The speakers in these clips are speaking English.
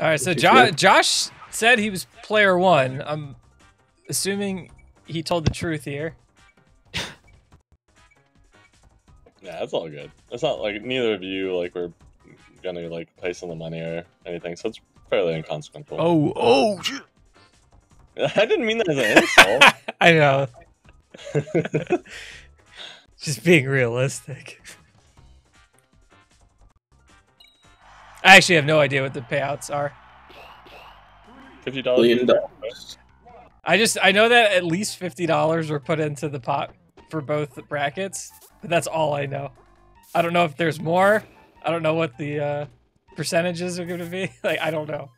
All right, so Which is jo- Josh said he was player one. I'm assuming he told the truth here. Yeah, that's all good. It's not like neither of you like were gonna like place on the money or anything, so it's fairly inconsequential. Oh, oh. I didn't mean that as an insult. I know. Just being realistic. I actually have no idea what the payouts are. Fifty dollars. I just I know that at least fifty dollars were put into the pot for both brackets, but that's all I know. I don't know if there's more. I don't know what the uh, percentages are going to be. Like I don't know.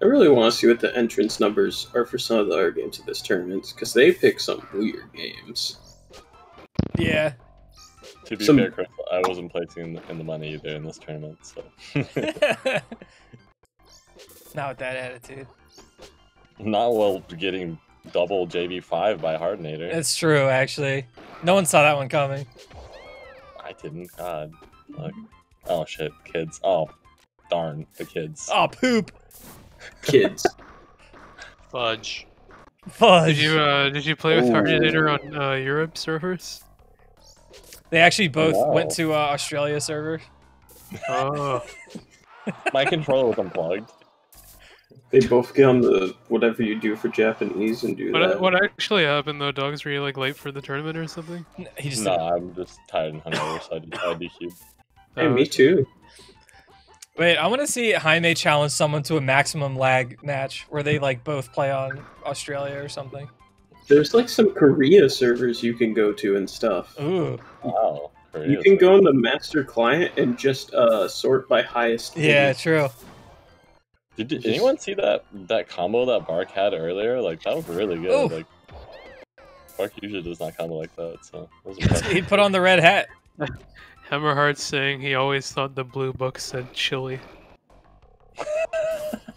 I really want to see what the entrance numbers are for some of the other games of this tournament because they pick some weird games. Yeah. To be Some- fair, Chris, I wasn't placing in the, in the money either in this tournament, so Not with that attitude. not well getting double JV five by Hardinator. It's true, actually. No one saw that one coming. I didn't. God, look. Oh shit, kids. Oh, darn the kids. Oh, poop. Kids. Fudge. Fudge. Did you uh, did you play with Ooh. Hardinator on uh, Europe servers? They actually both Wow. went to uh, Australia server. Oh, My controller was unplugged. they both get on the whatever you do for Japanese and do what that. what actually happened though? Dogs were you like late for the tournament or something? He just No, I'm just tired and hungover, so I decided to DQ. Hey, Uh, me too. Wait, I want to see Jaime challenge someone to a maximum lag match where they like both play on Australia or something. There's like some Korea servers you can go to and stuff. Ooh. Wow. You Korea's can go good. in the master client and just uh, sort by highest. Yeah, things. true. Did, did anyone see that that combo that Bark had earlier? Like that was really good. Ooh. Like Bark usually does not combo like that, so it was impressive. he put on the red hat. Hammerheart saying he always thought the blue book said chili.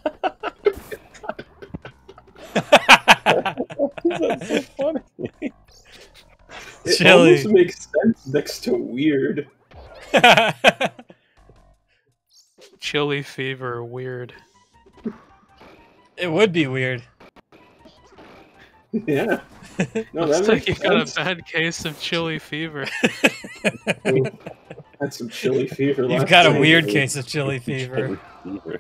That's so funny. It Chili. almost makes sense next to weird. Chili fever, weird. it would be weird. Yeah. No, Looks that like you makes got a bad case of chili fever. Had some chili fever. You've last got a weird case of chili fever. Fever.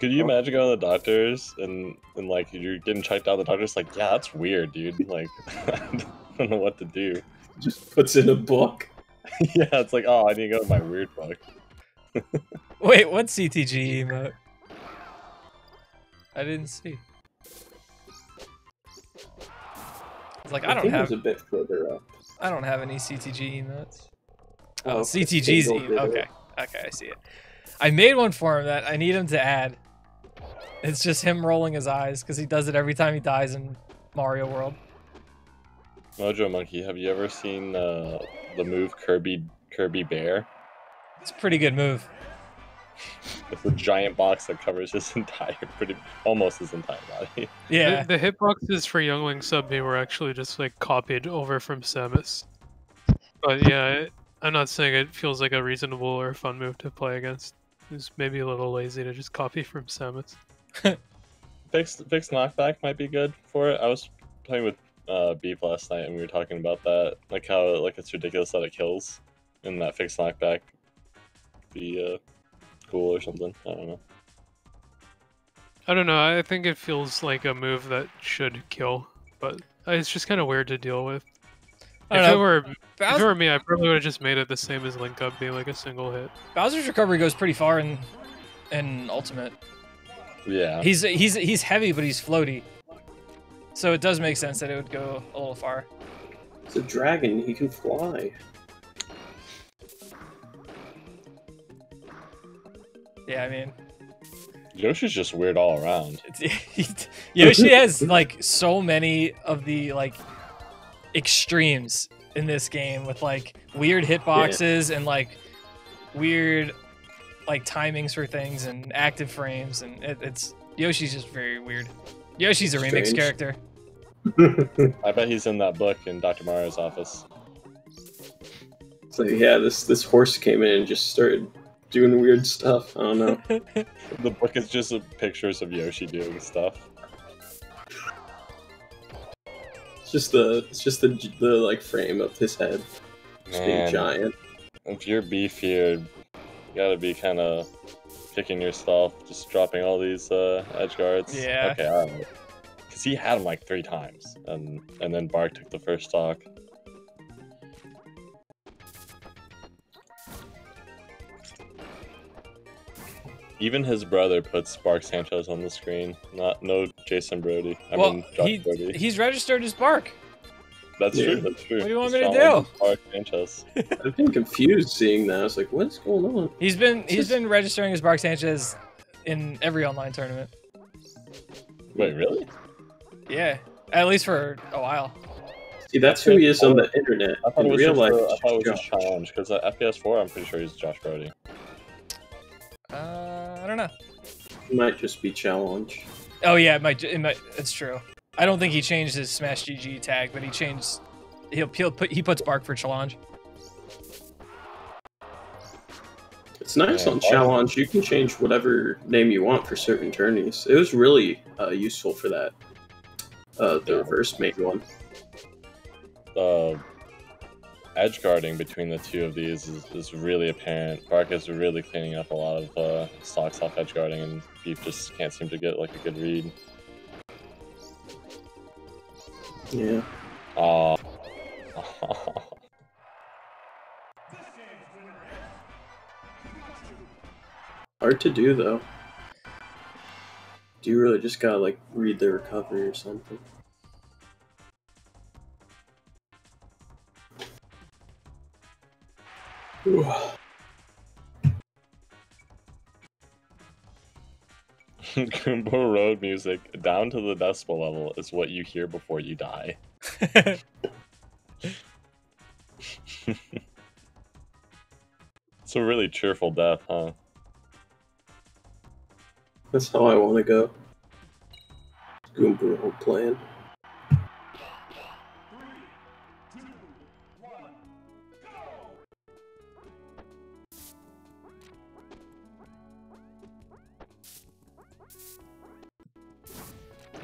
Could you oh. imagine going to the doctors and, and like you're getting checked out? The doctor's like, "Yeah, that's weird, dude. Like, I don't know what to do." Just puts in a book. yeah, it's like, "Oh, I need to go to my weird book." Wait, what CTG emote? I didn't see. It's like I don't have a bit further up. I don't have any CTG emotes. Oh, Oh, CTG's Kindle e- did it. okay. Okay, I see it. I made one for him that I need him to add. It's just him rolling his eyes because he does it every time he dies in Mario World. Mojo Monkey, have you ever seen uh, the move Kirby Kirby Bear? It's a pretty good move. It's a giant box that covers his entire, pretty almost his entire body. Yeah. The, the hitboxes for Young Link Sub B were actually just like copied over from Samus. But yeah, it, I'm not saying it feels like a reasonable or fun move to play against. It's maybe a little lazy to just copy from Samus. Fixed fixed knockback might be good for it. I was playing with uh, Beef last night and we were talking about that, like how like it's ridiculous that it kills, and that fixed knockback be uh, cool or something. I don't know. I don't know. I think it feels like a move that should kill, but uh, it's just kind of weird to deal with. If don't it know. were if it were me, I probably would have just made it the same as Link Up, being like a single hit. Bowser's recovery goes pretty far in in Ultimate. Yeah, He's he's he's heavy, but he's floaty. So it does make sense that it would go a little far. It's a dragon. He can fly. Yeah, I mean, Yoshi's just weird all around. it's, Yoshi has like so many of the like extremes in this game with like weird hitboxes and like weird like timings for things and active frames and it, it's Yoshi's just very weird. Yoshi's a remix character. I bet he's in that book in Dr. Mario's office. So yeah, this this horse came in and just started doing weird stuff. I don't know. The book is just pictures of Yoshi doing stuff. It's just the it's just the the like frame of his head just being giant. if you're beef here, you gotta be kind of kicking yourself, just dropping all these uh, edge guards. Yeah. Okay. Because he had him like three times, and and then Bark took the first stock. Even his brother puts Bark Sanchez on the screen. Not no Jason Brody. I well, mean Josh he, Brody. he's registered as Bark. That's Yeah. true. That's true. What do you want His me to do? is Sanchez. I've been confused seeing that. I was like, what's going on? He's been he's Just- been registering as Bark Sanchez in every online tournament. Wait, really? Yeah, at least for a while. See, that's who he is on the internet. I thought In it was real life, a- I it's thought it was just Josh. challenge because at FPS 4, I'm pretty sure he's Josh Brody. Uh, I don't know. It might just be challenge. Oh yeah, it might. It might. It's true. I don't think he changed his Smash GG tag, but he changed. He'll, he'll put he puts Bark for challenge. It's nice Yeah, on Bark- challenge. You can change whatever name you want for certain tourneys. It was really uh, useful for that. Uh, the Yeah. reverse main one. The edge guarding between the two of these is, is really apparent. Bark is really cleaning up a lot of uh, stocks off edge guarding, and Beef just can't seem to get like a good read. Yeah. Aw. Hard to do though. Do you really just gotta like read the recovery or something? Ooh. Goomba Road music down to the decibel level is what you hear before you die. It's a really cheerful death, huh? That's how I want to go. Goomba role playing.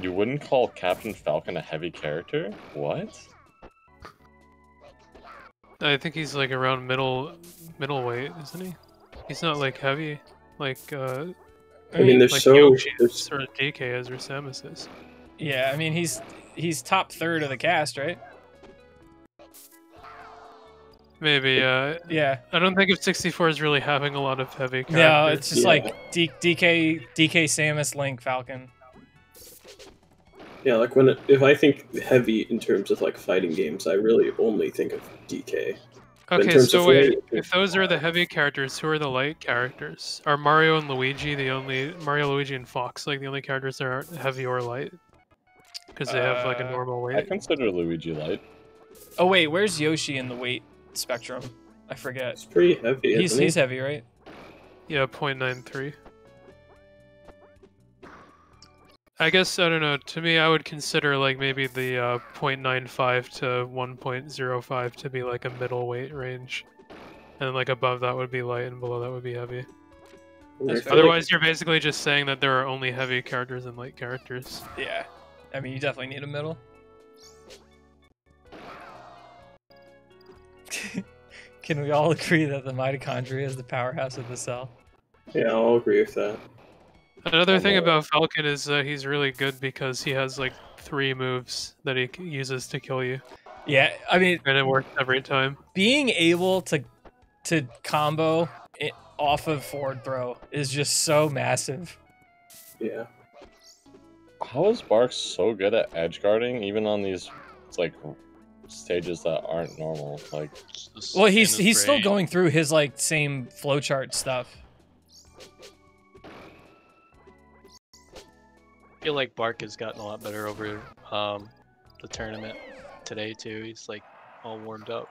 You wouldn't call Captain Falcon a heavy character? What? I think he's like around middle middleweight, isn't he? He's not like heavy, like uh, I mean, they're like so. Yoshi they're is sort of DK as or Samus is. yeah, I mean he's he's top third of the cast, right? Maybe. Uh, Yeah. I don't think if 64 is really having a lot of heavy characters. No, it's just Yeah. like D- DK DK Samus Link Falcon. Yeah, like when it, if I think heavy in terms of like fighting games, I really only think of DK. Okay, so wait, weight, if those are the heavy characters, who are the light characters? Are Mario and Luigi the only Mario, Luigi, and Fox like the only characters that aren't heavy or light? Because they have like a uh, normal weight. I consider Luigi light. Oh wait, where's Yoshi in the weight spectrum? I forget. It's pretty heavy. He's isn't he? he's heavy, right? Yeah, 0.93. I guess I don't know. To me, I would consider like maybe the uh, 0.95 to 1.05 to be like a middle weight range, and like above that would be light, and below that would be heavy. I That's feel like- Otherwise, you're basically just saying that there are only heavy characters and light characters. Yeah. I mean, you definitely need a middle. Can we all agree that the mitochondria is the powerhouse of the cell? yeah, I'll agree with that. Another thing about Falcon is that he's really good because he has like three moves that he uses to kill you, Yeah, I mean, and it works every time. being able to to combo it off of forward throw is just so massive. Yeah. How is Bark so good at edge guarding, even on these like stages that aren't normal? Like, Well, he's he's still going through his like same flowchart stuff. Feel like Bark has gotten a lot better over um, the tournament today too. He's like all warmed up.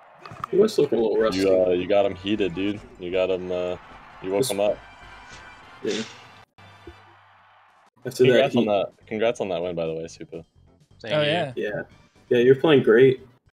He was looking a little rusty. you uh, you got him heated, dude. You got him. Uh, you woke This- him up. Yeah. After that, Congrats he, on that. Congrats on that win, by the way, Supa. Thank oh you. yeah. yeah, yeah, you're playing great.